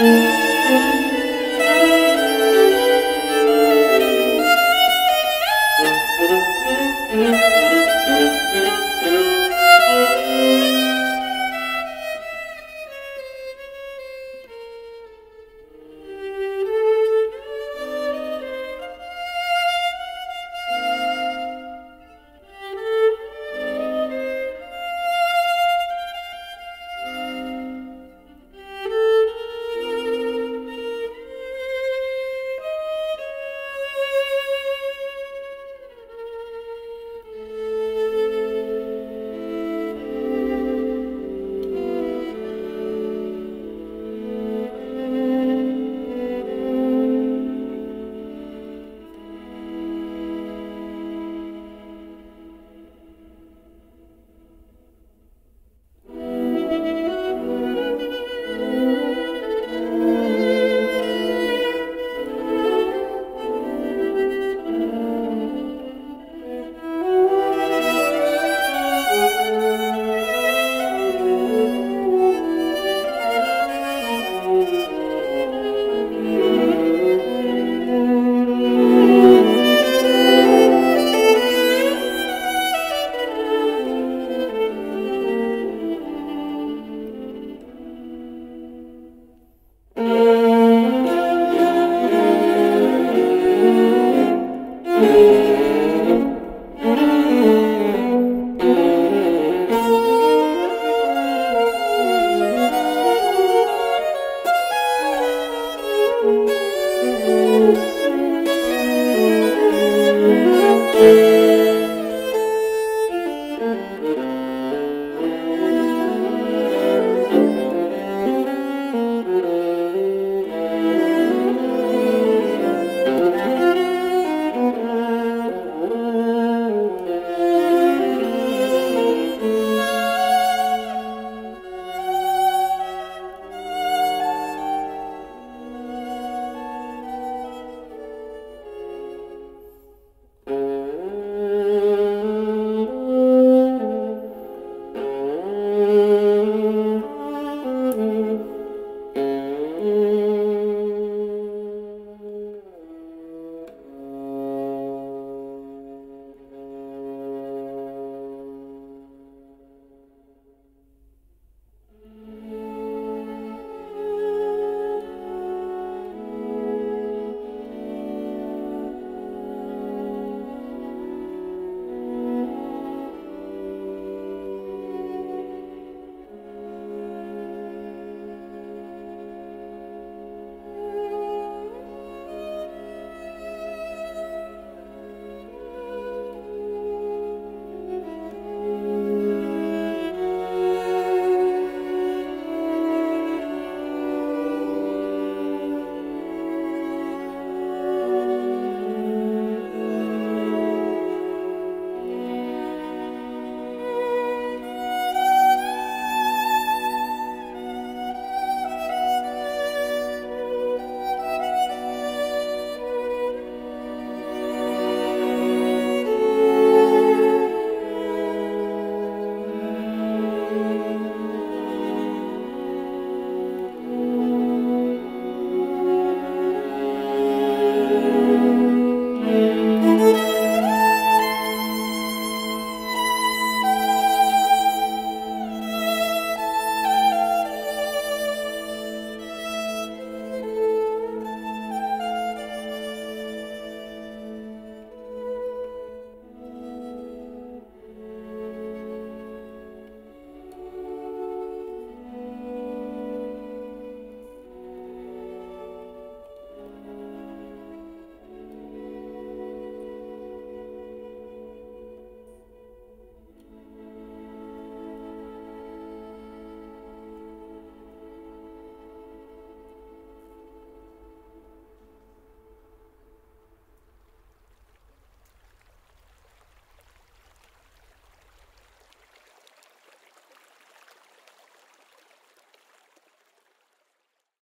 Mm-hmm. Mm-hmm.